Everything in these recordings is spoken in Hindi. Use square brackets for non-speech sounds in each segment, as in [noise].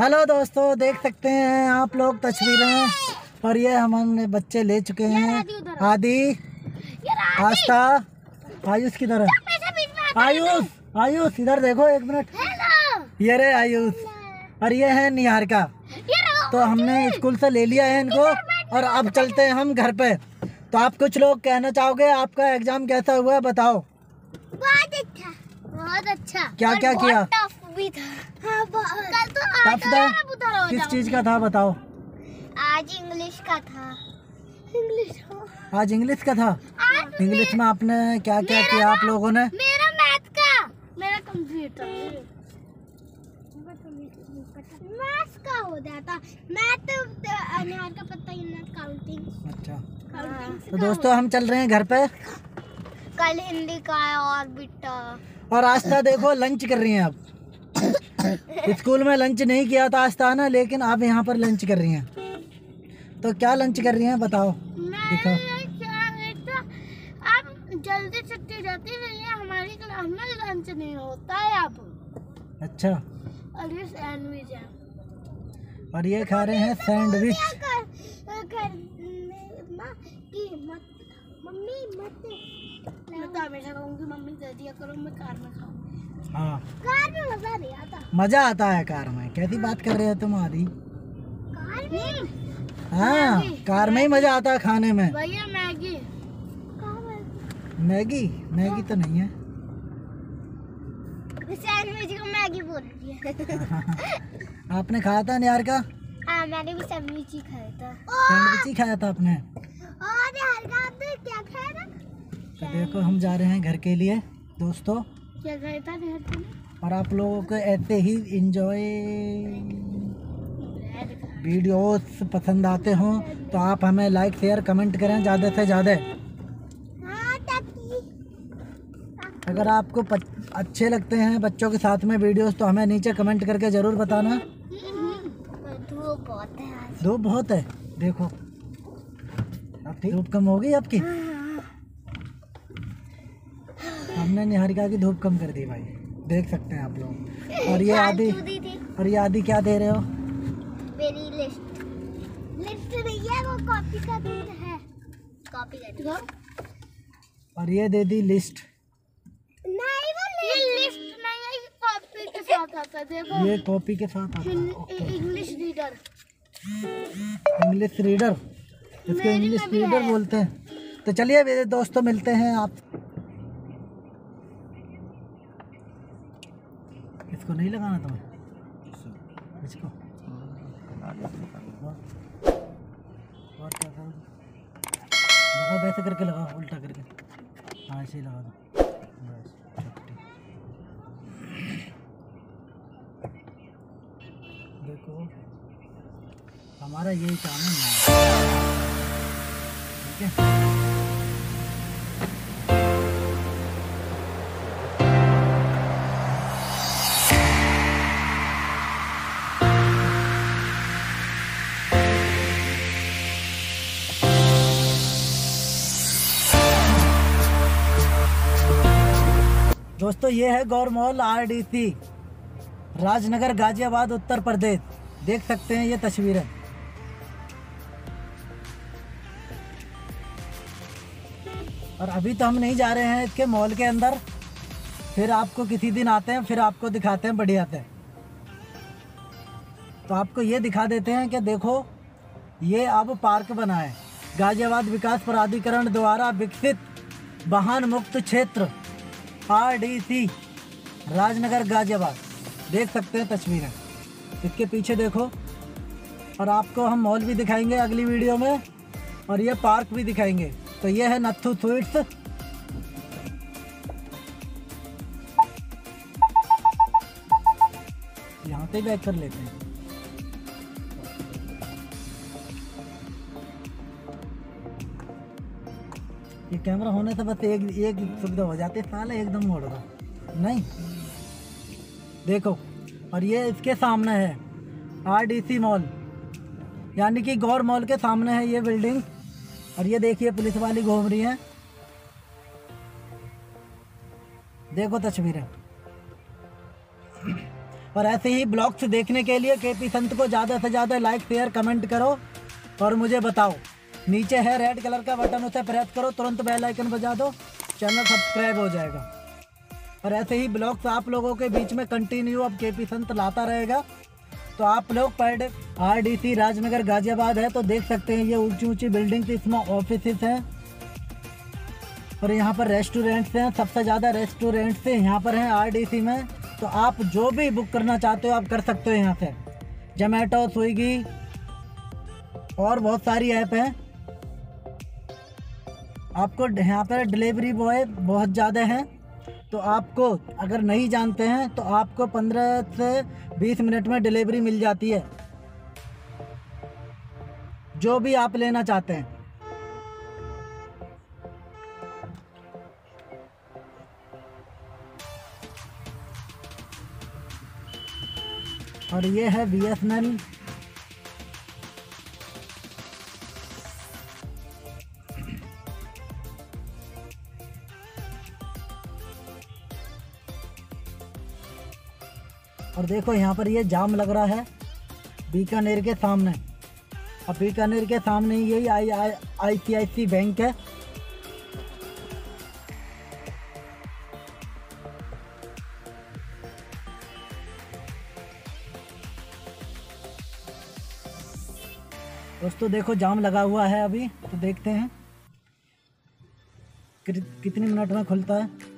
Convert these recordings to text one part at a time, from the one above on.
हेलो दोस्तों देख सकते हैं आप लोग तस्वीरें। और ये हमारे बच्चे ले चुके हैं। आदि आस्था आयुष किधर है आयुष आयुष इधर देखो एक मिनट। ये रे आयुष। और ये है निहारिका। तो हमने स्कूल से ले लिया है इनको और अब चलते हैं हम घर पे। तो आप कुछ लोग कहना चाहोगे? आपका एग्ज़ाम कैसा हुआ है बताओ। बहुत अच्छा बहुत अच्छा। क्या क्या किया? भी था। हाँ, कल तो टफ था? किस चीज़ का था बताओ? आज इंग्लिश का था। इंग्लिश आज इंग्लिश का था? इंग्लिश में आपने क्या क्या किया आप लोगों ने? मेरा मैथ का। मेरा कंप्यूटर। मैथ्स का हो जाता। मैथ अनिहार का पता ही ना काउंटिंग अच्छा। काउंटिंग तो दोस्तों हम चल रहे हैं घर पे। कल हिंदी का है और बिट्टा और आस्था देखो लंच कर रही हैं अब स्कूल में लंच नहीं किया था आस्था ने लेकिन आप यहाँ पर लंच कर रही हैं। तो क्या लंच कर रही हैं बताओ। दिखाओ। आप जल्दी छुट्टी जाती नहीं है हमारी क्लास में लंच नहीं होता है अब। अच्छा। और ये सैंडविच है। और ये खा रहे हैं सैंडविच। मम्मी मत मैं तो हमेशा कहूँगी मम्मी दे दिया करो मैं कार में हाँ। कार में मज़ा नहीं आता। मज़ा आता है कार में। कैसी बात कर रहे हो तुम आदि? कार में? हाँ कार में ही मज़ा आता है खाने में। भैया मैगी। मैगी? मैगी तो नहीं है। सैंडविच को मैगी बोल रही है। [laughs] आपने खाया था नियार का? हाँ मैंने भी सैंडविच ही खाया था। सैंडविच ही खाया था आपने? और यार का आपने क्या खाया था? तो देखो हम जा रहे हैं घर के लिए दोस्तों। क्या खाया था और आप लोगों को ऐसे ही इंजॉय वीडियोस पसंद आते हों तो आप हमें लाइक शेयर कमेंट करें ज़्यादा से ज़्यादा। हाँ अगर आपको अच्छे लगते हैं बच्चों के साथ में वीडियोस तो हमें नीचे कमेंट करके ज़रूर बताना। धूप बहुत है धूप बहुत है देखो। अब धूप कम हो गई आपकी हमने निहारिका की धूप कम कर दी भाई। देख सकते हैं आप लोग। और ये आदि [laughs] और ये आदि क्या दे रहे हो? मेरी लिस्ट। लिस्ट नहीं है वो कॉपी का दूध है। कॉपी और ये दे दी लिस्ट। नहीं वो ये लिस्ट नहीं है ये कॉपी के साथ आता है देखो। ये कॉपी के साथ आता है। इंग्लिश रीडर इंग्लिश रीडर इसको इंग्लिश रीडर बोलते हैं। तो चलिए मेरे दोस्तों मिलते हैं आप। इसको नहीं लगाना तुम्हें? इसको। और क्या करो वैसे करके लगा उल्टा करके। हाँ ऐसे ही लगा दो। बस देखो हमारा यही काम है। ठीक है? दोस्तों, ये है Gaur mall R D Rajnagar, Ghaziabad, Uttar Pradesh. देख सकते हैं ये तस्वीरें। और अभी तो हम नहीं जा रहे हैं इसके मॉल के अंदर। फिर आपको किसी दिन आते हैं, फिर आपको दिखाते हैं, बढ़िया से। तो आपको ये दिखा देते हैं कि देखो, ये अब पार्क बना है। गाजियाबाद विकास प्राधिकरण द्वारा विकसित वाहन मुक्त क्षेत्र। R D C Rajnagar, Ghaziabad. देख सकते हैं तस्वीरें। इसके पीछे देखो। और आपको हम मॉल भी दिखाएँगे अगली वीडियो में। और ये पार्क भी दिखाएँगे। तो ये है नथु स्वीट्स। यहाँ पे बैक कर लेते हैं। कैमरा होने से बस एक एक सुविधा हो जाती है। साला एकदम मोड़ नहीं। देखो, और ये इसके सामने है। आरडीसी मॉल यानी कि गौर मॉल के सामने है ये बिल्डिंग और ये देखिए, पुलिस वाली घूम रही है। देखो तस्वीरें। और ऐसे ही ब्लॉग्स देखने के लिए के पी संत को ज़्यादा से ज़्यादा लाइक शेयर कमेंट करो। और मुझे बताओ। नीचे है रेड कलर का बटन उसे प्रेस करो, तुरंत बेल आइकन बजा दो चैनल सब्सक्राइब हो जाएगा। और ऐसे ही ब्लॉग्स आप लोगों के बीच में कंटिन्यू अब के पी संत लाता रहेगा। तो आप लोग पर day R D C Rajnagar Ghaziabad है तो देख सकते हैं ये ऊँची ऊँची बिल्डिंग इसमें ऑफ़िस हैं। और यहाँ पर रेस्टोरेंट्स हैं, सबसे ज़्यादा रेस्टोरेंट्स यहाँ पर हैं सी में। तो आप जो भी बुक करना चाहते हो, आप कर सकते हो यहाँ से। जोमेटो स्विगी और बहुत सारी ऐप हैं। आपको यहाँ पर डिलीवरी बॉय बहुत ज़्यादा हैं तो आपको अगर नहीं जानते हैं तो आपको 15 से 20 मिनट में डिलीवरी मिल जाती है। जो भी आप लेना चाहते हैं। और ये है बी एस एन एल देखो यहाँ पर ये जाम लग रहा है बीकानेर के सामने। अब बीकानेर के सामने यही आई आई आई सी आई सी बैंक है। दोस्तों देखो जाम लगा हुआ है अभी तो देखते हैं। कितने मिनट में खुलता है?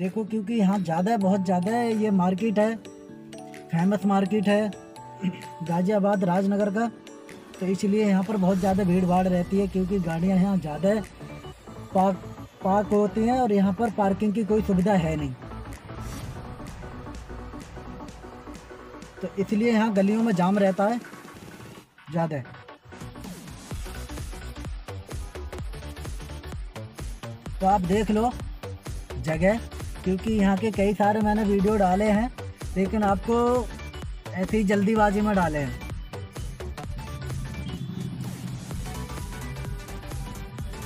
देखो, क्योंकि यहाँ ज़्यादा है, बहुत ज़्यादा है, ये मार्केट है, फ़ेमस मार्केट है, गाज़ियाबाद राजनगर का तो इसलिए यहाँ पर बहुत ज़्यादा भीड़ भाड़ रहती है, क्योंकि गाड़ियाँ यहाँ ज़्यादा पार्क पार्क होती हैं और यहाँ पर पार्किंग की कोई सुविधा है नहीं। तो इसलिए यहाँ गलियों में जाम रहता है, ज़्यादा तो आप देख लो, जगह क्योंकि यहाँ के कई सारे मैंने वीडियो डाले हैं, लेकिन आपको ऐसे ही जल्दीबाजी में डाले हैं।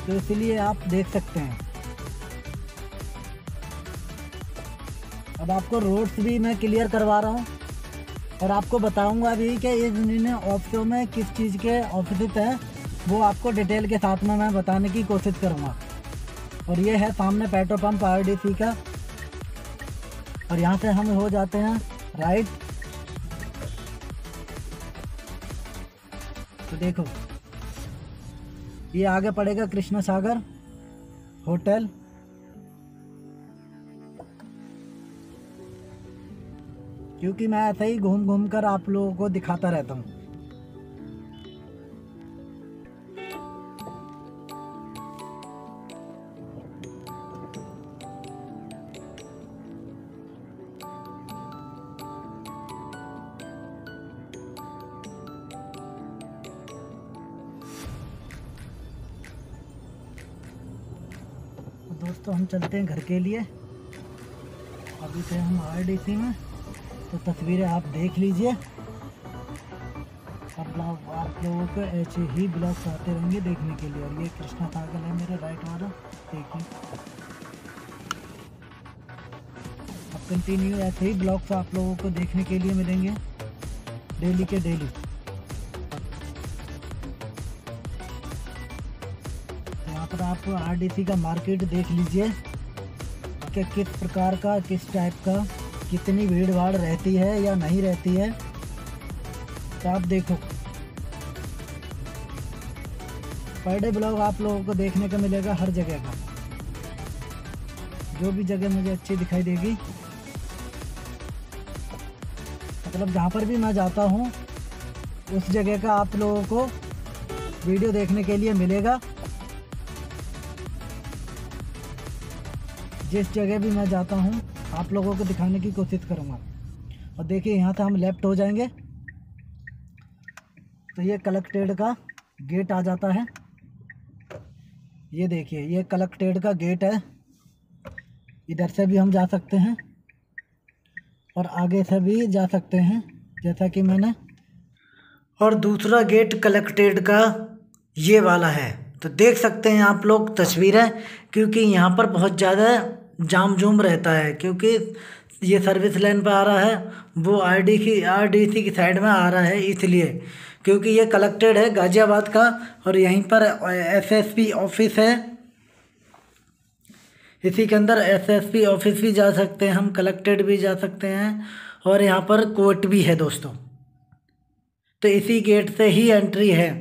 तो इसलिए आप देख सकते हैं। अब आपको रोड्स भी मैं क्लियर करवा रहा हूँ, और आपको बताऊँगा भी कि इस इन ऑफिसों में किस चीज़ के ऑफ़िस हैं, वो आपको डिटेल के साथ में मैं बताने की कोशिश करूँगा। और ये है सामने पेट्रोल पंप आर का और यहाँ से हम हो जाते हैं राइट तो देखो, ये आगे पड़ेगा कृष्णा सागर होटल। क्योंकि मैं ऐसे ही घूम घूम कर आप लोगों को दिखाता रहता हूँ। दोस्तों हम चलते हैं घर के लिए। अभी थे हम आर डी सी में। तो तस्वीरें आप देख लीजिए। और ब्लॉग आप लोगों को ऐसे ही ब्लॉग्स आते रहेंगे देखने के लिए। और ये कृष्णा सागल है मेरे राइट वाला। देखिए अब कंटिन्यू ऐसे ही ब्लॉग्स आप लोगों को देखने के लिए मिलेंगे। डेली के डेली। आप आरडीसी का मार्केट देख लीजिए। कि किस प्रकार का, किस टाइप का, कितनी भीड़ भाड़ रहती है या नहीं रहती है। तो आप देखो। पर डे ब्लॉग आप लोगों को देखने का मिलेगा हर जगह का। जो भी जगह मुझे अच्छी दिखाई देगी। मतलब जहाँ पर भी मैं जाता हूँ, उस जगह का आप लोगों को वीडियो देखने के लिए मिलेगा। जिस जगह भी मैं जाता हूँ, आप लोगों को दिखाने की कोशिश करूँगा। और देखिए, यहाँ से हम लेफ़्ट हो जाएँगे। तो ये कलेक्टेड का गेट आ जाता है। ये देखिए, ये कलेक्टेड का गेट है। इधर से भी हम जा सकते हैं और आगे से भी जा सकते हैं, जैसा कि मैंने। और दूसरा गेट कलेक्टेड का ये वाला है। तो देख सकते हैं आप लोग, तस्वीरें, क्योंकि यहाँ पर बहुत ज़्यादा जाम जूम रहता है, क्योंकि ये सर्विस लाइन पे आ रहा है, वो आर डी की आर डी सी की साइड में आ रहा है इसलिए, क्योंकि ये कलेक्टेड है गाज़ियाबाद का और यहीं पर एस एस पी ऑफ़िस है। इसी के अंदर एस एस पी ऑफ़िस भी जा सकते हैं, हम कलेक्टेड भी जा सकते हैं और यहाँ पर कोर्ट भी है दोस्तों। तो इसी गेट से ही एंट्री है।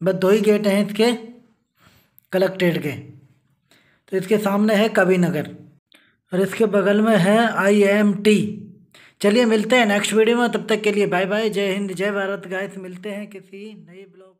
बस दो ही गेट हैं इसके कलेक्टेड के। तो इसके सामने है कवि नगर और इसके बगल में है आई एम टी चलिए मिलते हैं नेक्स्ट वीडियो में, तब तक के लिए बाय बाय जय हिंद, जय भारत। गाइस मिलते हैं किसी नए ब्लॉग